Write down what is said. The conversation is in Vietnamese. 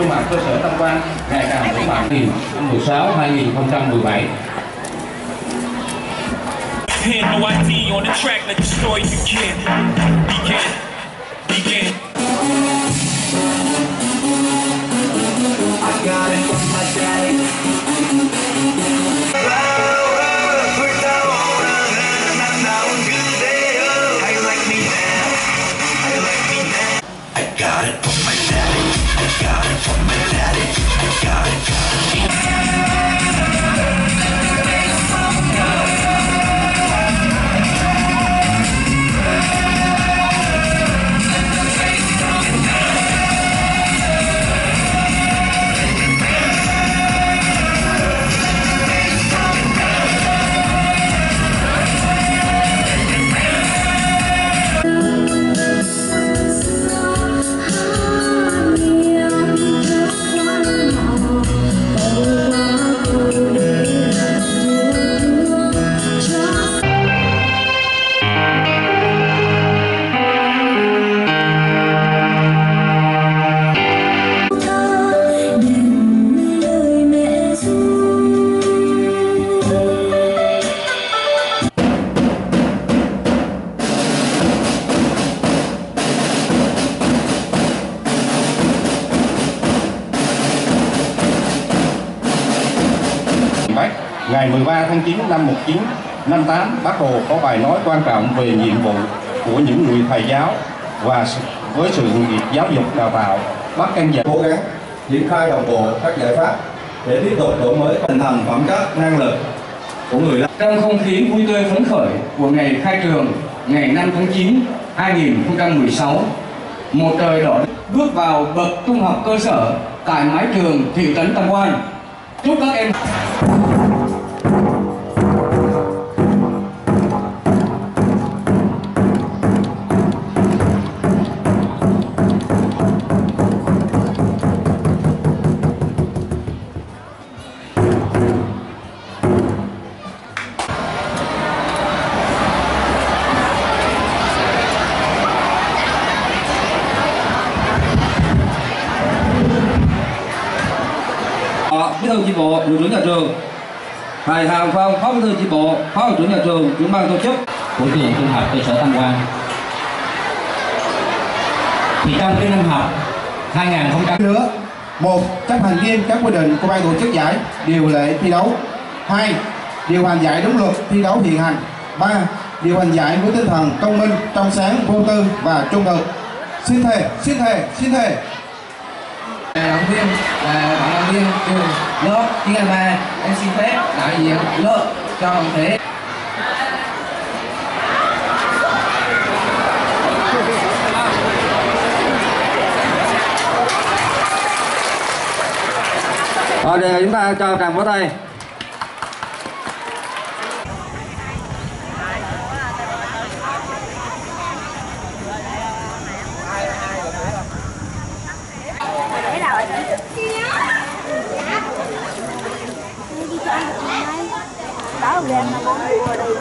trung học cơ sở Tam Quan ngày càng vững mạnh 2016-2017. Pin, no ID on the track, let the story begin. Begin. Begin. I got it from my daddy. Ngày 13 tháng 9 năm 1958, Bác Hồ có bài nói quan trọng về nhiệm vụ của những người thầy giáo và với sự nghiệp giáo dục đào tạo, Bác căn dặn cố gắng triển khai đồng bộ các giải pháp để tiếp tục đổi mới hình thành phẩm chất năng lực của người lao Trong không khí vui tươi phấn khởi của ngày khai trường ngày 5 tháng 9 2016, một trời đỏ bước vào bậc trung học cơ sở tại mái trường thị trấn Tam Quan. Chúc các em Họ, bí thư chi bộ, hiệu trưởng nhà trường. Thầy Hàm Phong, phó bí thư chi bộ, phó hiệu trưởng nhà trường, trưởng ban tổ chức. Của trường trung học cơ sở Tam Quan. Thì trong cái năm học 2000 nữa một chấp hành nghiêm các quy định của ban tổ chức giải điều lệ thi đấu. Hai điều hành giải đúng luật thi đấu hiện hành. Ba điều hành giải với tinh thần công minh trong sáng vô tư và trung thực. Xin thề xin thề xin thề viên. Và bạn động viên trường lớp tiếng Anh ba, em xin phép đại diện lớp cho toàn thể Và để chúng ta cho tràng vỗ tay. Đó là nó con mua đây